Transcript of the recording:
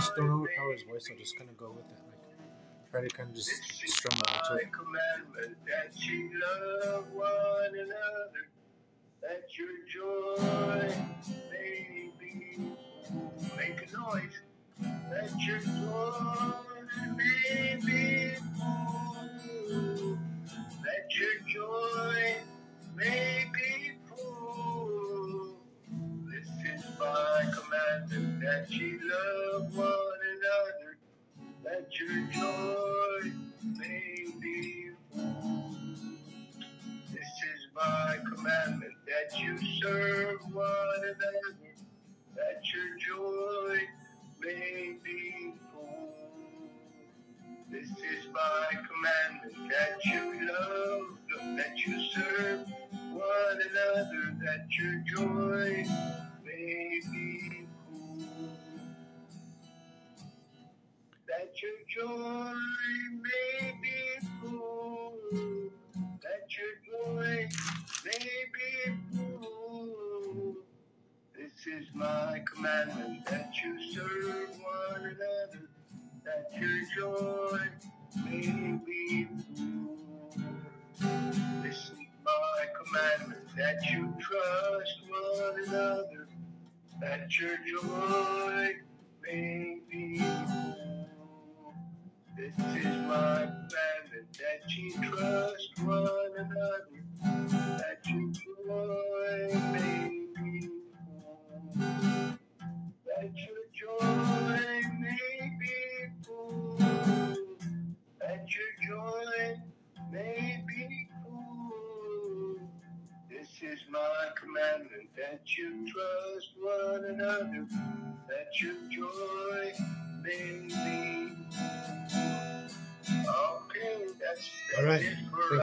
just don't know overpower his voice. I'll just kind of go with it. Like try to kind of just strum out to it. commandment that you love one another, that your joy may be. Make a noise. That your joy may be. That your joy that you love one another, that your joy may be full. This is my commandment that you serve one another, that your joy may be full. This is my commandment that you love, that you serve one another, that your joy That your joy may be full. That your joy may be full. This is my commandment that you serve one another, that your joy may be full. This is my commandment that you trust one another, that your joy may. This is my commandment that you trust one another, that your joy may be full. That your joy may be full. That your joy may be full. This is my commandment that you trust one another, that your joy may be full. All right.